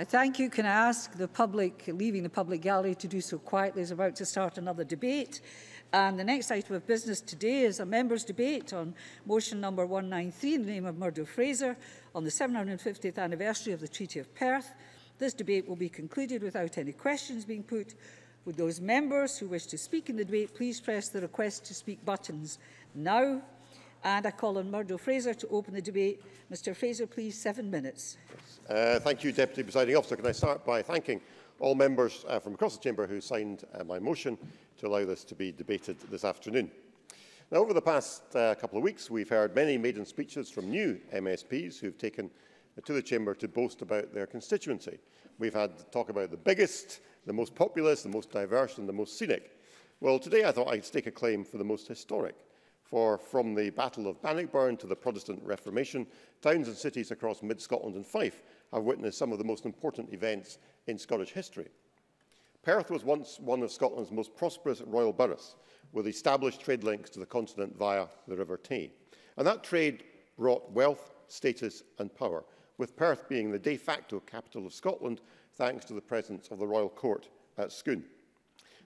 I thank you. Can I ask the public, leaving the public gallery, to do so quietly as about to start another debate. And the next item of business today is a members' debate on motion number 193 in the name of Murdo Fraser on the 750th anniversary of the Treaty of Perth. This debate will be concluded without any questions being put. Would those members who wish to speak in the debate please press the request to speak buttons now? And I call on Murdo Fraser to open the debate. Mr Fraser, please, seven minutes. Uh, thank you, Deputy Presiding Officer. Can I start by thanking all members uh, from across the Chamber who signed uh, my motion to allow this to be debated this afternoon. Now, over the past uh, couple of weeks, we've heard many maiden speeches from new MSPs who've taken to the Chamber to boast about their constituency. We've had talk about the biggest, the most populous, the most diverse and the most scenic. Well, today I thought I'd stake a claim for the most historic. For from the Battle of Bannockburn to the Protestant Reformation, towns and cities across mid-Scotland and Fife have witnessed some of the most important events in Scottish history. Perth was once one of Scotland's most prosperous royal boroughs, with established trade links to the continent via the River Tay. And that trade brought wealth, status and power, with Perth being the de facto capital of Scotland thanks to the presence of the royal court at Scone.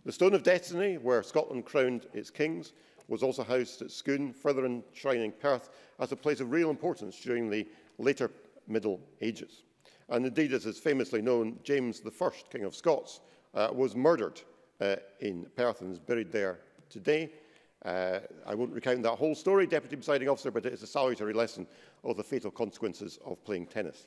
The Stone of Destiny, where Scotland crowned its kings, was also housed at Scone, further enshrining Perth as a place of real importance during the later Middle Ages. And indeed, as is famously known, James I, King of Scots, uh, was murdered uh, in Perth and is buried there today. Uh, I won't recount that whole story, Deputy Presiding Officer, but it is a salutary lesson of the fatal consequences of playing tennis.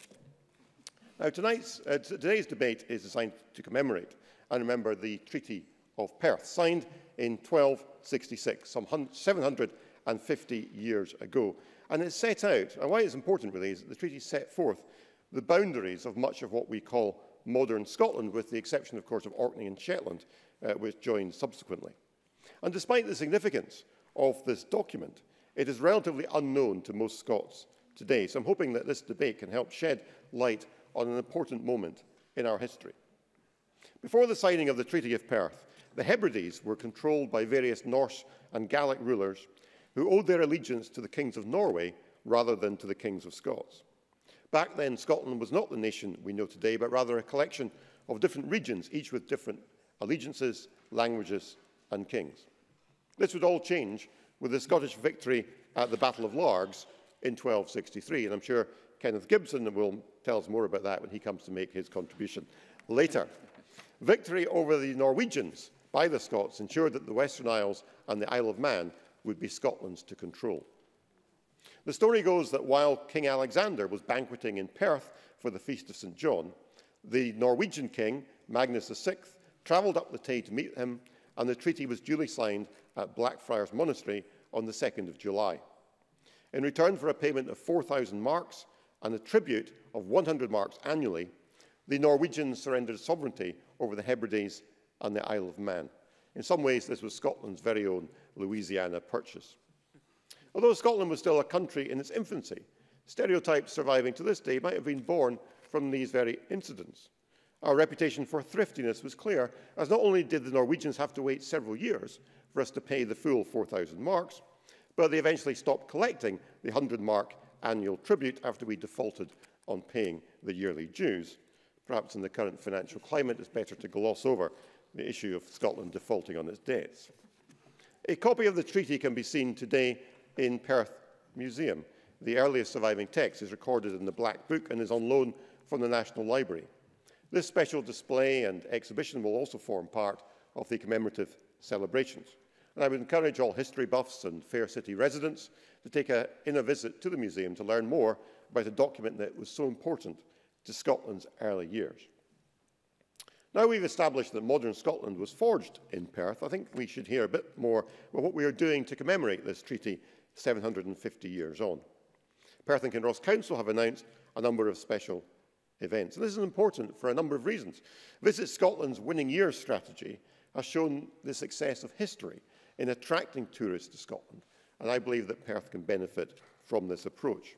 Now, tonight's, uh, today's debate is designed to commemorate and remember the Treaty of Perth, signed in 1266, some 750 years ago. And it set out, and why it's important really is that the treaty set forth the boundaries of much of what we call modern Scotland, with the exception, of course, of Orkney and Shetland, uh, which joined subsequently. And despite the significance of this document, it is relatively unknown to most Scots today. So I'm hoping that this debate can help shed light on an important moment in our history. Before the signing of the Treaty of Perth, the Hebrides were controlled by various Norse and Gallic rulers who owed their allegiance to the kings of Norway rather than to the kings of Scots. Back then, Scotland was not the nation we know today, but rather a collection of different regions, each with different allegiances, languages and kings. This would all change with the Scottish victory at the Battle of Largs in 1263, and I'm sure Kenneth Gibson will tell us more about that when he comes to make his contribution later. Victory over the Norwegians by the Scots ensured that the Western Isles and the Isle of Man would be Scotland's to control. The story goes that while King Alexander was banqueting in Perth for the Feast of St John, the Norwegian king, Magnus VI, travelled up the Tay to meet him, and the treaty was duly signed at Blackfriars Monastery on the 2nd of July. In return for a payment of 4,000 marks and a tribute of 100 marks annually, the Norwegians surrendered sovereignty over the Hebrides and the Isle of Man. In some ways, this was Scotland's very own Louisiana purchase. Although Scotland was still a country in its infancy, stereotypes surviving to this day might have been born from these very incidents. Our reputation for thriftiness was clear, as not only did the Norwegians have to wait several years for us to pay the full 4,000 marks, but they eventually stopped collecting the 100 mark annual tribute after we defaulted on paying the yearly dues. Perhaps in the current financial climate, it's better to gloss over the issue of Scotland defaulting on its debts. A copy of the treaty can be seen today in Perth Museum. The earliest surviving text is recorded in the Black Book and is on loan from the National Library. This special display and exhibition will also form part of the commemorative celebrations. And I would encourage all history buffs and Fair City residents to take a inner visit to the museum to learn more about a document that was so important to Scotland's early years. Now we've established that modern Scotland was forged in Perth. I think we should hear a bit more about what we are doing to commemorate this treaty 750 years on. Perth and Kinross Council have announced a number of special events. And this is important for a number of reasons. Visit Scotland's winning year strategy has shown the success of history in attracting tourists to Scotland. And I believe that Perth can benefit from this approach.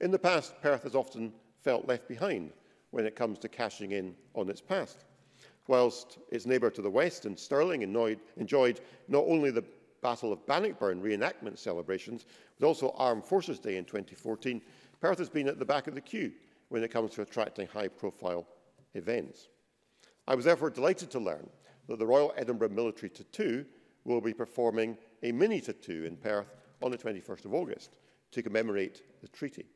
In the past, Perth has often felt left behind when it comes to cashing in on its past. Whilst its neighbour to the west in Stirling enjoyed not only the Battle of Bannockburn reenactment celebrations, but also Armed Forces Day in 2014, Perth has been at the back of the queue when it comes to attracting high-profile events. I was therefore delighted to learn that the Royal Edinburgh Military Tattoo will be performing a mini tattoo in Perth on the 21st of August to commemorate the treaty.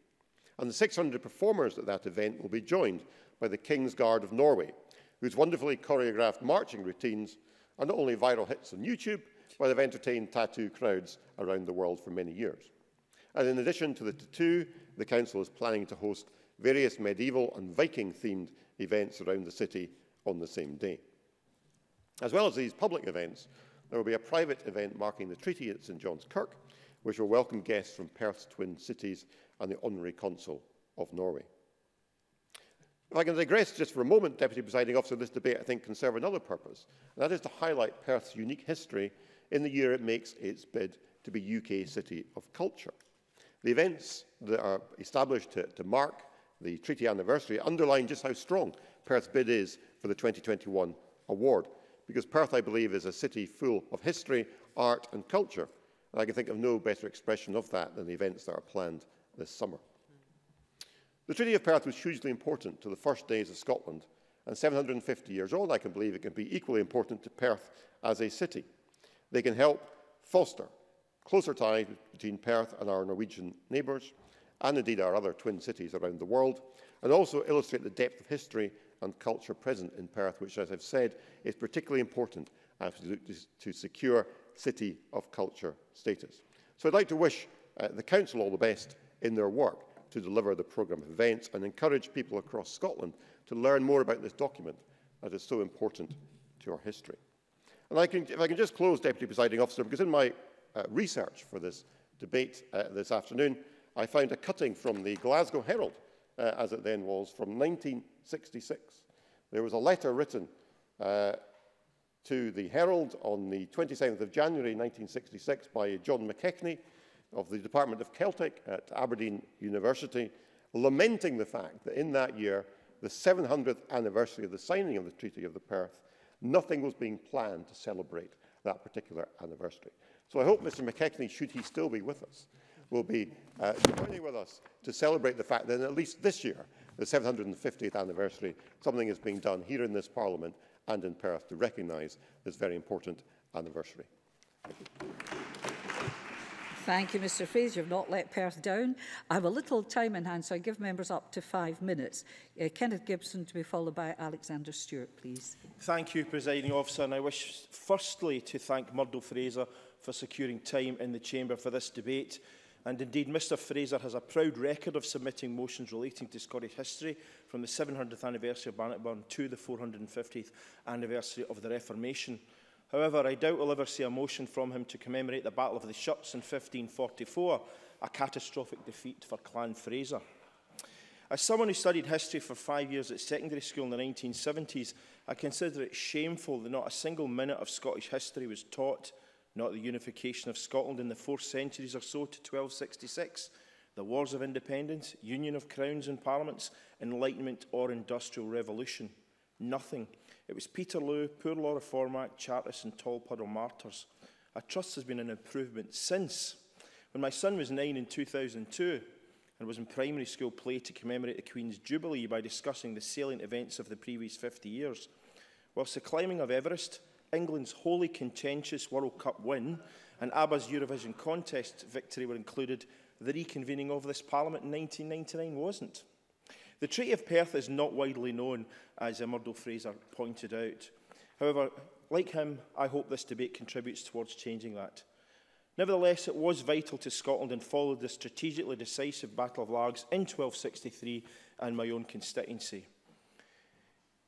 and the 600 performers at that event will be joined by the King's Guard of Norway, whose wonderfully choreographed marching routines are not only viral hits on YouTube, but have entertained tattoo crowds around the world for many years. And in addition to the tattoo, the Council is planning to host various medieval and Viking-themed events around the city on the same day. As well as these public events, there will be a private event marking the treaty at St John's Kirk, which will welcome guests from Perth's twin cities and the Honorary Consul of Norway. If I can digress just for a moment, Deputy Presiding Officer, this debate I think can serve another purpose, and that is to highlight Perth's unique history in the year it makes its bid to be UK City of Culture. The events that are established to, to mark the treaty anniversary underline just how strong Perth's bid is for the 2021 award, because Perth, I believe, is a city full of history, art and culture, and I can think of no better expression of that than the events that are planned this summer. The Treaty of Perth was hugely important to the first days of Scotland, and 750 years old, I can believe it can be equally important to Perth as a city. They can help foster closer ties between Perth and our Norwegian neighbours, and indeed our other twin cities around the world, and also illustrate the depth of history and culture present in Perth, which, as I've said, is particularly important as we look to secure City of Culture status. So I'd like to wish uh, the Council all the best in their work to deliver the programme of events and encourage people across Scotland to learn more about this document that is so important to our history. And I can, if I can just close, Deputy Presiding Officer, because in my uh, research for this debate uh, this afternoon, I found a cutting from the Glasgow Herald, uh, as it then was, from 1966. There was a letter written uh, to the Herald on the 27th of January 1966 by John McKechnie, of the Department of Celtic at Aberdeen University, lamenting the fact that in that year, the 700th anniversary of the signing of the Treaty of the Perth, nothing was being planned to celebrate that particular anniversary. So I hope Mr McKechnie, should he still be with us, will be uh, joining with us to celebrate the fact that at least this year, the 750th anniversary, something is being done here in this Parliament and in Perth to recognise this very important anniversary. Thank you. Thank you, Mr Fraser. You've not let Perth down. I have a little time in hand, so I give members up to five minutes. Uh, Kenneth Gibson to be followed by Alexander Stewart, please. Thank you, Presiding Officer. And I wish firstly to thank Murdo Fraser for securing time in the Chamber for this debate. And indeed, Mr Fraser has a proud record of submitting motions relating to Scottish history from the 700th anniversary of Bannockburn to the 450th anniversary of the Reformation. However, I doubt we'll ever see a motion from him to commemorate the Battle of the Shuts in 1544, a catastrophic defeat for Clan Fraser. As someone who studied history for five years at secondary school in the 1970s, I consider it shameful that not a single minute of Scottish history was taught, not the unification of Scotland in the four centuries or so to 1266, the Wars of Independence, Union of Crowns and Parliaments, Enlightenment or Industrial Revolution. Nothing. It was Peterloo, Poor Laura Formack, Chartis and Tall Tolpuddle martyrs. I trust there's been an improvement since. When my son was nine in 2002 and was in primary school play to commemorate the Queen's Jubilee by discussing the salient events of the previous 50 years, whilst the climbing of Everest, England's wholly contentious World Cup win and ABBA's Eurovision contest victory were included, the reconvening of this parliament in 1999 wasn't. The Treaty of Perth is not widely known, as Murdo Fraser pointed out. However, like him, I hope this debate contributes towards changing that. Nevertheless, it was vital to Scotland and followed the strategically decisive Battle of Largs in 1263 and my own constituency.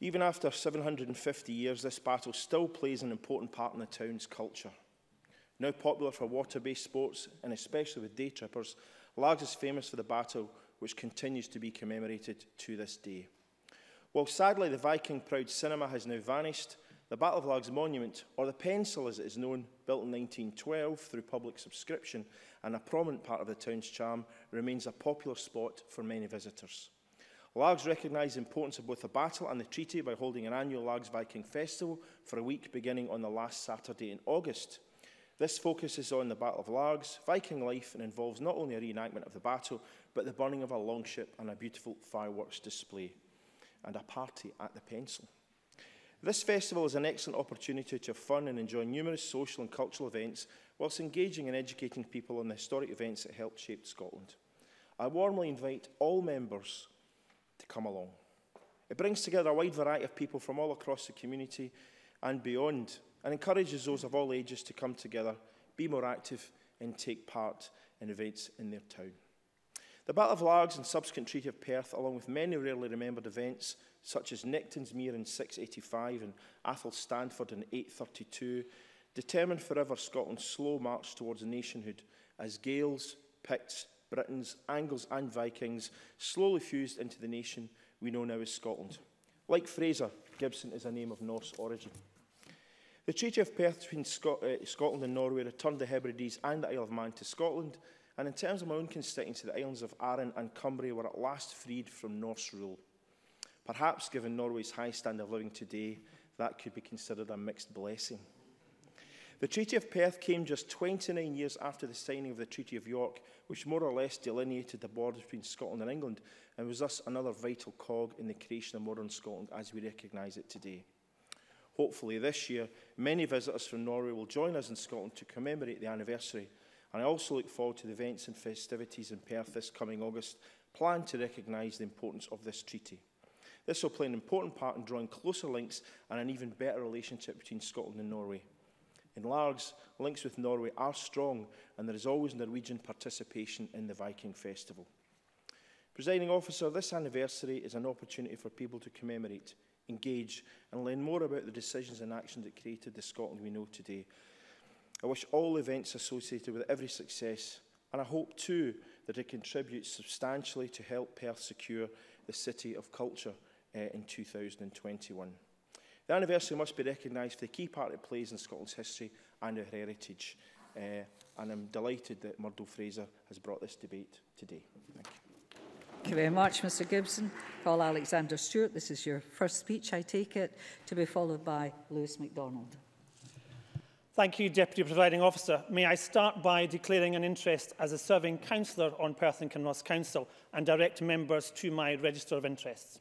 Even after 750 years, this battle still plays an important part in the town's culture. Now popular for water-based sports, and especially with day trippers, Largs is famous for the battle which continues to be commemorated to this day. While sadly the Viking-proud cinema has now vanished, the Battle of Lag's monument, or the Pencil as it is known, built in 1912 through public subscription and a prominent part of the town's charm, remains a popular spot for many visitors. Lags recognise the importance of both the battle and the treaty by holding an annual Lags Viking Festival for a week beginning on the last Saturday in August – This focuses on the Battle of Largs, Viking life, and involves not only a reenactment of the battle, but the burning of a longship and a beautiful fireworks display, and a party at the Pencil. This festival is an excellent opportunity to have fun and enjoy numerous social and cultural events whilst engaging and educating people on the historic events that helped shape Scotland. I warmly invite all members to come along. It brings together a wide variety of people from all across the community and beyond and encourages those of all ages to come together, be more active and take part in events in their town. The Battle of Largs and subsequent Treaty of Perth, along with many rarely remembered events such as Nickton's Mere in 685 and Athol Stanford in 832, determined forever Scotland's slow march towards nationhood as Gaels, Picts, Britons, Angles and Vikings slowly fused into the nation we know now as Scotland. Like Fraser, Gibson is a name of Norse origin. The Treaty of Perth between uh, Scotland and Norway returned the Hebrides and the Isle of Man to Scotland, and in terms of my own constituency, the islands of Arran and Cumbria were at last freed from Norse rule. Perhaps, given Norway's high standard of living today, that could be considered a mixed blessing. The Treaty of Perth came just 29 years after the signing of the Treaty of York, which more or less delineated the border between Scotland and England, and was thus another vital cog in the creation of modern Scotland as we recognise it today. Hopefully this year, many visitors from Norway will join us in Scotland to commemorate the anniversary. And I also look forward to the events and festivities in Perth this coming August, planned to recognise the importance of this treaty. This will play an important part in drawing closer links and an even better relationship between Scotland and Norway. In Largs, links with Norway are strong and there is always Norwegian participation in the Viking Festival. Presiding officer, this anniversary is an opportunity for people to commemorate engage and learn more about the decisions and actions that created the Scotland we know today. I wish all events associated with every success and I hope too that it contributes substantially to help Perth secure the City of Culture uh, in 2021. The anniversary must be recognised for the key part it plays in Scotland's history and our heritage. Uh, and I'm delighted that Murdo Fraser has brought this debate today. Thank you. Thank you very much, Mr Gibson. Paul Alexander Stewart. This is your first speech, I take it, to be followed by Lewis MacDonald. Thank you, Deputy Presiding Officer. May I start by declaring an interest as a serving councillor on Perth and Kinross Council and direct members to my register of interests.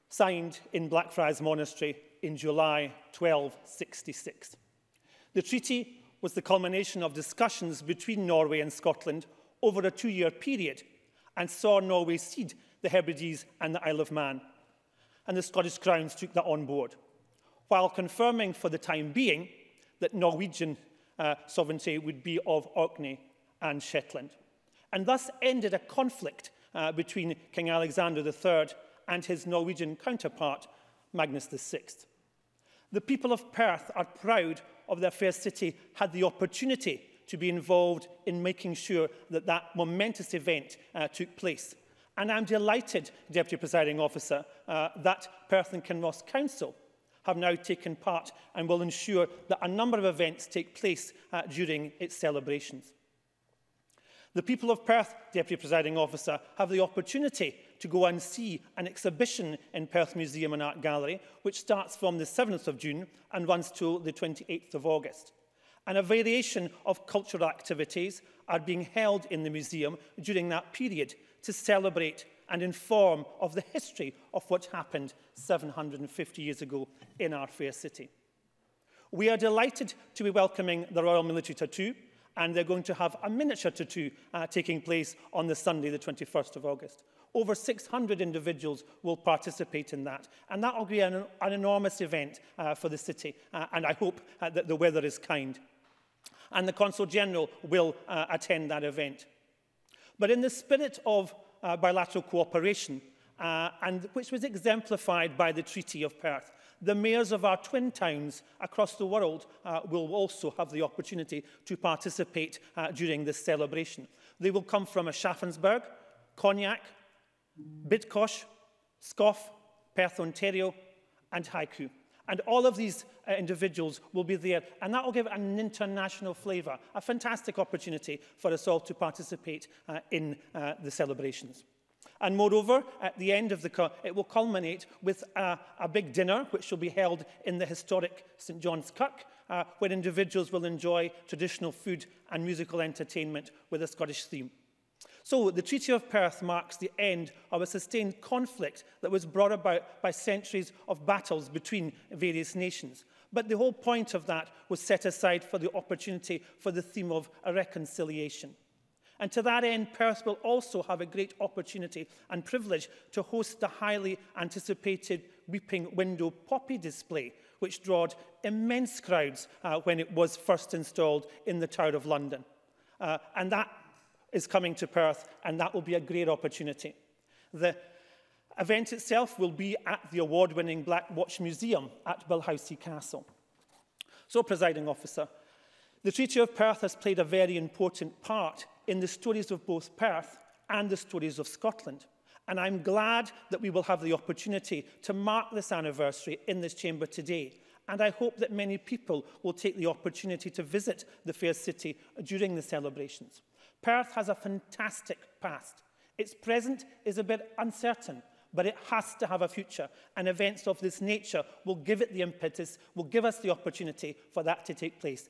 signed in Blackfriars Monastery in July 1266. The treaty was the culmination of discussions between Norway and Scotland over a two-year period and saw Norway cede the Hebrides and the Isle of Man. And the Scottish Crowns took that on board, while confirming for the time being that Norwegian uh, sovereignty would be of Orkney and Shetland. And thus ended a conflict uh, between King Alexander III and his Norwegian counterpart, Magnus VI. The people of Perth are proud of their fair city had the opportunity to be involved in making sure that that momentous event uh, took place. And I'm delighted, Deputy Presiding Officer, uh, that Perth and Kinross Council have now taken part and will ensure that a number of events take place uh, during its celebrations. The people of Perth, Deputy Presiding Officer, have the opportunity to go and see an exhibition in Perth Museum and Art Gallery, which starts from the 7th of June and runs to the 28th of August. And a variation of cultural activities are being held in the museum during that period, to celebrate and inform of the history of what happened 750 years ago in our fair city. We are delighted to be welcoming the Royal Military Tattoo and they're going to have a miniature tattoo uh, taking place on the Sunday, the 21st of August. Over 600 individuals will participate in that. And that will be an, an enormous event uh, for the city. Uh, and I hope uh, that the weather is kind. And the Consul General will uh, attend that event. But in the spirit of uh, bilateral cooperation, uh, and which was exemplified by the Treaty of Perth, the mayors of our twin towns across the world uh, will also have the opportunity to participate uh, during this celebration. They will come from Aschaffensburg, Cognac, Bidkosh, Scoff, Perth, Ontario, and Haiku. And all of these uh, individuals will be there. And that will give an international flavour, a fantastic opportunity for us all to participate uh, in uh, the celebrations. And moreover, at the end of the it will culminate with a, a big dinner, which will be held in the historic St John's Kirk, uh, where individuals will enjoy traditional food and musical entertainment with a Scottish theme. So the Treaty of Perth marks the end of a sustained conflict that was brought about by centuries of battles between various nations. But the whole point of that was set aside for the opportunity for the theme of a reconciliation. And to that end, Perth will also have a great opportunity and privilege to host the highly anticipated Weeping Window Poppy display, which drawed immense crowds uh, when it was first installed in the Tower of London. Uh, and that is coming to Perth, and that will be a great opportunity. The event itself will be at the award-winning Black Watch Museum at Bilhousie Castle. So, presiding officer, the Treaty of Perth has played a very important part in the stories of both Perth and the stories of Scotland. And I'm glad that we will have the opportunity to mark this anniversary in this chamber today. And I hope that many people will take the opportunity to visit the fair city during the celebrations. Perth has a fantastic past. Its present is a bit uncertain, but it has to have a future. And events of this nature will give it the impetus, will give us the opportunity for that to take place.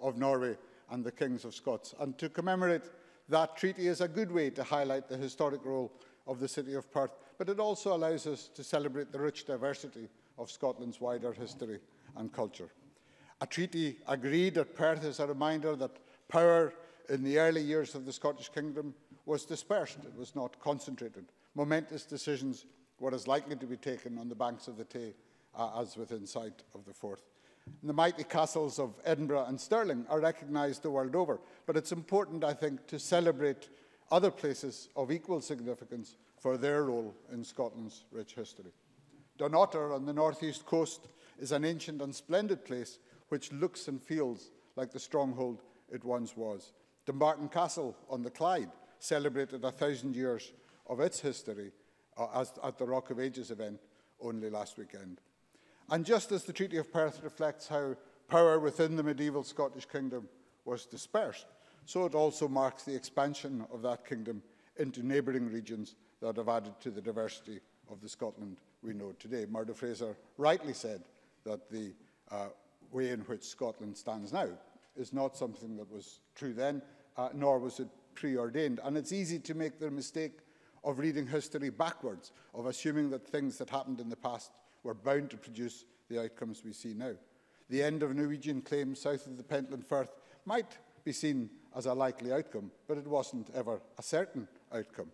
of Norway and the kings of Scots. And to commemorate that treaty is a good way to highlight the historic role of the city of Perth, but it also allows us to celebrate the rich diversity of Scotland's wider history and culture. A treaty agreed at Perth is a reminder that power in the early years of the Scottish kingdom was dispersed, it was not concentrated. Momentous decisions were as likely to be taken on the banks of the Tay uh, as within sight of the Forth. And the mighty castles of Edinburgh and Stirling are recognised the world over. But it's important, I think, to celebrate other places of equal significance for their role in Scotland's rich history. Dunottar on the northeast coast is an ancient and splendid place which looks and feels like the stronghold it once was. Dumbarton Castle on the Clyde celebrated a thousand years of its history uh, as, at the Rock of Ages event only last weekend. And just as the Treaty of Perth reflects how power within the medieval Scottish kingdom was dispersed, so it also marks the expansion of that kingdom into neighbouring regions that have added to the diversity of the Scotland we know today. Murdo Fraser rightly said that the uh, way in which Scotland stands now is not something that was true then, uh, nor was it preordained. And it's easy to make the mistake of reading history backwards, of assuming that things that happened in the past were bound to produce the outcomes we see now. The end of Norwegian claims south of the Pentland Firth might be seen as a likely outcome, but it wasn't ever a certain outcome.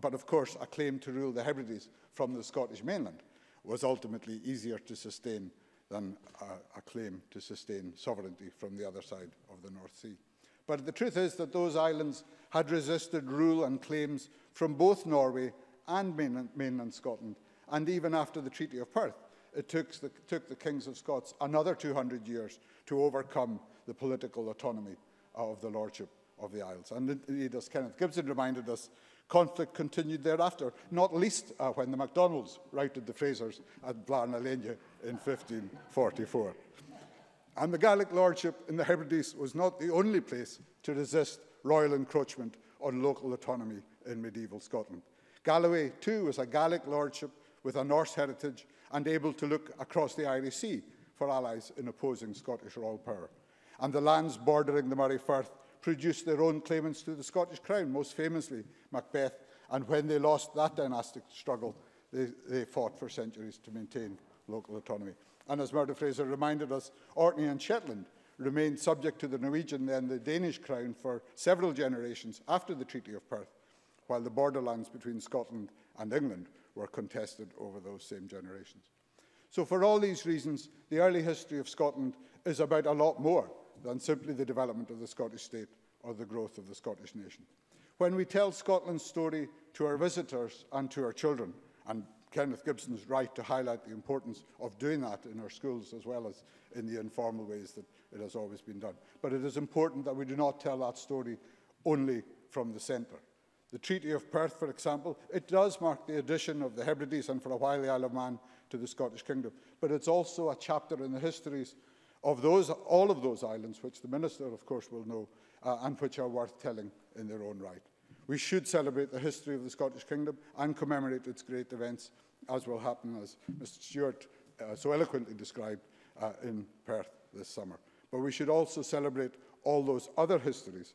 But of course, a claim to rule the Hebrides from the Scottish mainland was ultimately easier to sustain than a, a claim to sustain sovereignty from the other side of the North Sea. But the truth is that those islands had resisted rule and claims from both Norway and mainland, mainland Scotland and even after the Treaty of Perth, it took the, took the Kings of Scots another 200 years to overcome the political autonomy of the Lordship of the Isles. And indeed, as Kenneth Gibson reminded us, conflict continued thereafter, not least uh, when the MacDonalds routed the Frasers at Blarnalenia in 1544. And the Gaelic lordship in the Hebrides was not the only place to resist royal encroachment on local autonomy in medieval Scotland. Galloway, too, was a Gaelic lordship with a Norse heritage and able to look across the Irish Sea for allies in opposing Scottish royal power. And the lands bordering the Murray Firth produced their own claimants to the Scottish crown, most famously Macbeth, and when they lost that dynastic struggle, they, they fought for centuries to maintain local autonomy. And as Murdo Fraser reminded us, Orkney and Shetland remained subject to the Norwegian then the Danish crown for several generations after the Treaty of Perth, while the borderlands between Scotland and England were contested over those same generations. So for all these reasons, the early history of Scotland is about a lot more than simply the development of the Scottish state or the growth of the Scottish nation. When we tell Scotland's story to our visitors and to our children, and Kenneth Gibson is right to highlight the importance of doing that in our schools as well as in the informal ways that it has always been done. But it is important that we do not tell that story only from the centre. The Treaty of Perth, for example, it does mark the addition of the Hebrides and for a while the Isle of Man to the Scottish kingdom. But it's also a chapter in the histories of those, all of those islands, which the minister, of course, will know, uh, and which are worth telling in their own right. We should celebrate the history of the Scottish kingdom and commemorate its great events, as will happen, as Mr Stewart uh, so eloquently described uh, in Perth this summer. But we should also celebrate all those other histories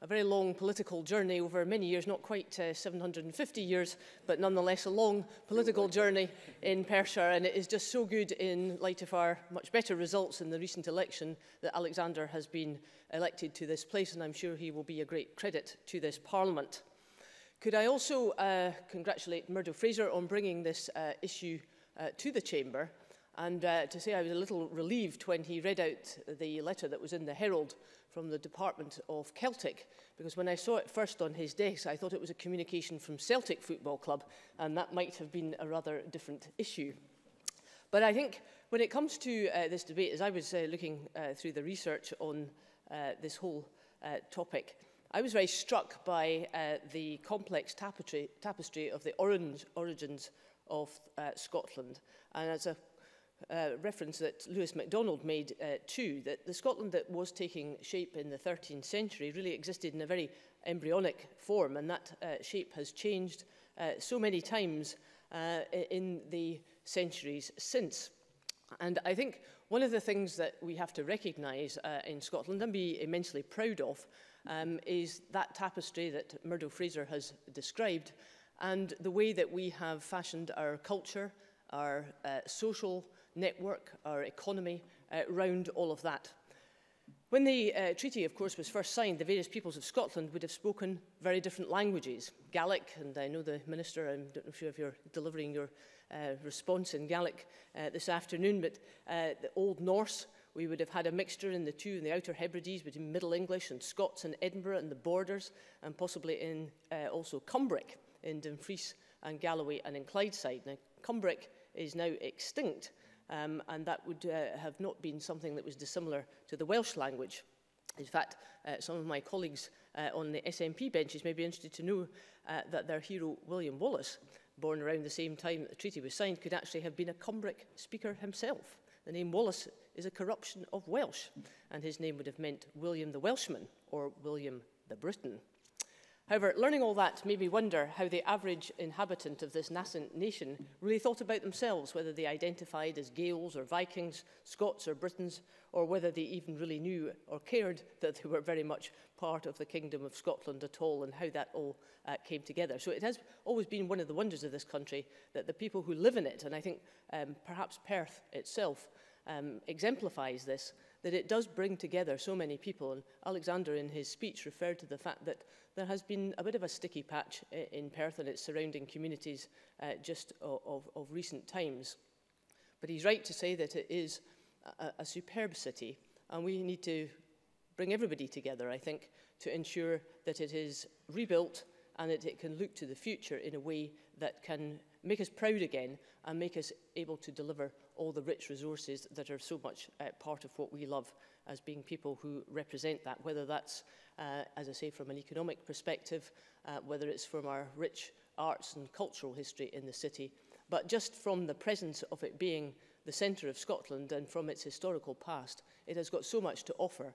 a very long political journey over many years, not quite uh, 750 years, but nonetheless a long political journey in Persia. And it is just so good in light of our much better results in the recent election that Alexander has been elected to this place. And I'm sure he will be a great credit to this parliament. Could I also uh, congratulate Murdo Fraser on bringing this uh, issue uh, to the chamber? And uh, to say I was a little relieved when he read out the letter that was in the Herald from the Department of Celtic, because when I saw it first on his desk, I thought it was a communication from Celtic Football Club, and that might have been a rather different issue. But I think when it comes to uh, this debate, as I was uh, looking uh, through the research on uh, this whole uh, topic, I was very struck by uh, the complex tapestry, tapestry of the orange origins of uh, Scotland. And as a uh, reference that Lewis MacDonald made uh, too, that the Scotland that was taking shape in the 13th century really existed in a very embryonic form, and that uh, shape has changed uh, so many times uh, in the centuries since. And I think one of the things that we have to recognise uh, in Scotland and be immensely proud of um, is that tapestry that Murdo Fraser has described and the way that we have fashioned our culture, our uh, social network, our economy, uh, round all of that. When the uh, treaty, of course, was first signed, the various peoples of Scotland would have spoken very different languages. Gaelic, and I know the Minister, I'm not sure if you're delivering your uh, response in Gaelic uh, this afternoon, but uh, the Old Norse, we would have had a mixture in the two, in the Outer Hebrides, between Middle English and Scots and Edinburgh and the borders, and possibly in uh, also Cumbric, in Dumfries and Galloway and in Clydeside. Now, Cumbric is now extinct, um, and that would uh, have not been something that was dissimilar to the Welsh language. In fact, uh, some of my colleagues uh, on the SNP benches may be interested to know uh, that their hero, William Wallace, born around the same time that the treaty was signed, could actually have been a Cumbric speaker himself. The name Wallace is a corruption of Welsh, and his name would have meant William the Welshman or William the Briton. However, learning all that made me wonder how the average inhabitant of this nascent nation really thought about themselves, whether they identified as Gaels or Vikings, Scots or Britons, or whether they even really knew or cared that they were very much part of the Kingdom of Scotland at all and how that all uh, came together. So it has always been one of the wonders of this country that the people who live in it, and I think um, perhaps Perth itself, um, exemplifies this, that it does bring together so many people. And Alexander, in his speech, referred to the fact that there has been a bit of a sticky patch eh, in Perth and its surrounding communities uh, just of, of recent times. But he's right to say that it is a, a superb city, and we need to bring everybody together, I think, to ensure that it is rebuilt and that it can look to the future in a way that can make us proud again and make us able to deliver all the rich resources that are so much uh, part of what we love as being people who represent that, whether that's, uh, as I say, from an economic perspective, uh, whether it's from our rich arts and cultural history in the city, but just from the presence of it being the centre of Scotland and from its historical past, it has got so much to offer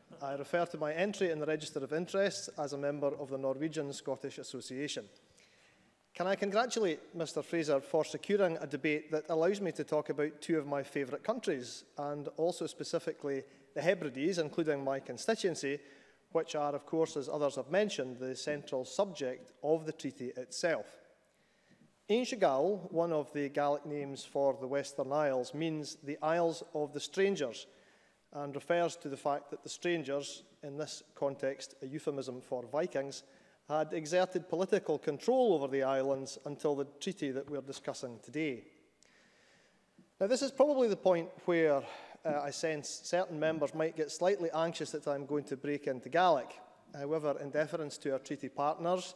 I refer to my entry in the Register of Interests as a member of the Norwegian Scottish Association. Can I congratulate Mr Fraser for securing a debate that allows me to talk about two of my favourite countries and also specifically the Hebrides, including my constituency, which are, of course, as others have mentioned, the central subject of the treaty itself. Inshagall, one of the Gaelic names for the Western Isles, means the Isles of the Strangers and refers to the fact that the strangers, in this context a euphemism for Vikings, had exerted political control over the islands until the treaty that we're discussing today. Now, this is probably the point where uh, I sense certain members might get slightly anxious that I'm going to break into Gaelic. However, in deference to our treaty partners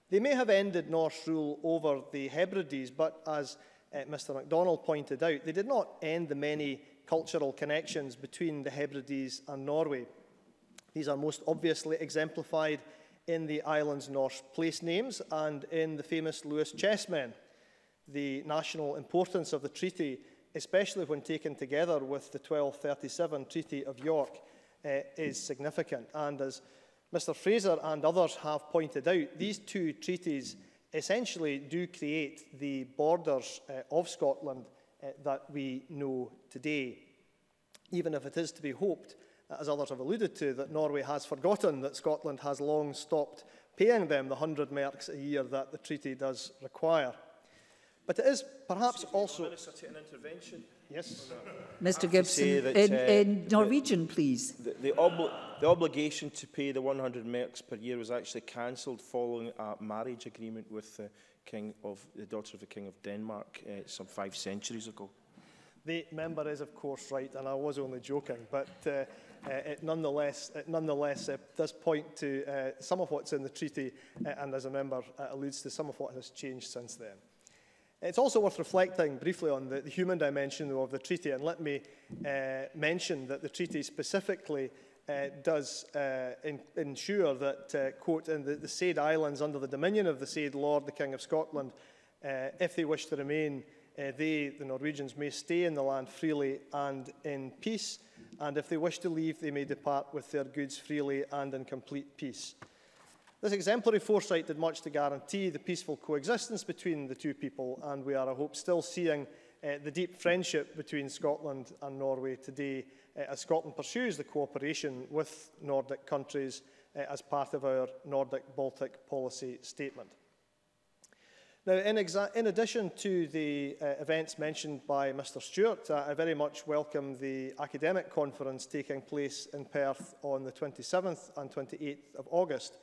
they may have ended Norse rule over the Hebrides, but as uh, eh, Mr MacDonald pointed out, they did not end the many cultural connections between the Hebrides and Norway. These are most obviously exemplified in the island's Norse place names and in the famous Lewis chessmen. The national importance of the treaty especially when taken together with the 1237 Treaty of York, uh, is significant. And as Mr Fraser and others have pointed out, these two treaties essentially do create the borders uh, of Scotland uh, that we know today, even if it is to be hoped, as others have alluded to, that Norway has forgotten that Scotland has long stopped paying them the 100 marks a year that the treaty does require. But it is perhaps also... Yes. Mr Gibson, that, in, uh, in, Norwegian, the, please. The, the, obli the, obligation to pay the 100 merks per year was actually cancelled following a marriage agreement with the, king of, the daughter of the King of Denmark uh, some five centuries ago. The member is, of course, right, and I was only joking, but uh, uh it nonetheless, it nonetheless uh, does point to uh, some of what's in the treaty, and as a member, alludes to some of what has changed since then. It's also worth reflecting briefly on the, the human dimension though, of the treaty, and let me uh, mention that the treaty specifically uh, does uh, in, ensure that, uh, quote, in the, the said islands under the dominion of the said Lord, the King of Scotland, uh, if they wish to remain, uh, they, the Norwegians, may stay in the land freely and in peace, and if they wish to leave, they may depart with their goods freely and in complete peace. This exemplary foresight did much to guarantee the peaceful coexistence between the two people, and we are, I hope, still seeing uh, the deep friendship between Scotland and Norway today uh, as Scotland pursues the cooperation with Nordic countries uh, as part of our Nordic-Baltic policy statement. Now, in, in addition to the uh, events mentioned by Mr Stewart, uh, I very much welcome the academic conference taking place in Perth on the 27th and 28th of August,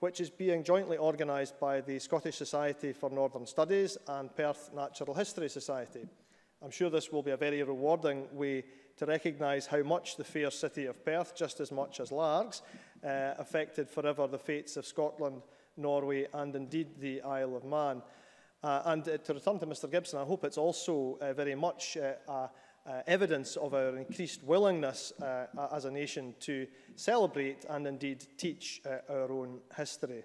which is being jointly organised by the Scottish Society for Northern Studies and Perth Natural History Society. I'm sure this will be a very rewarding way to recognise how much the fair city of Perth, just as much as Largs, uh, affected forever the fates of Scotland, Norway and indeed the Isle of Man. Uh, and uh, to return to Mr Gibson, I hope it's also uh, very much uh, a uh, evidence of our increased willingness uh, as a nation to celebrate and indeed teach uh, our own history.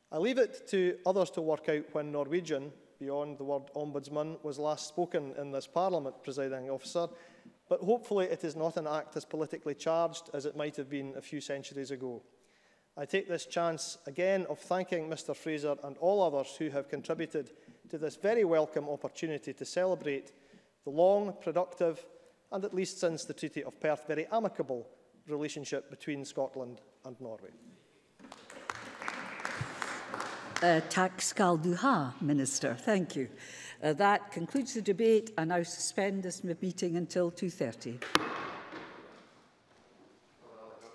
I leave it to others to work out when Norwegian, beyond the word ombudsman, was last spoken in this Parliament, presiding officer, but hopefully it is not an act as politically charged as it might have been a few centuries ago. I take this chance again of thanking Mr Fraser and all others who have contributed to this very welcome opportunity to celebrate the long, productive and at least since the Treaty of Perth, very amicable relationship between Scotland and Norway. Uh, tak Skalduha, Minister. Thank you. Uh, that concludes the debate. I now suspend this meeting until 2.30.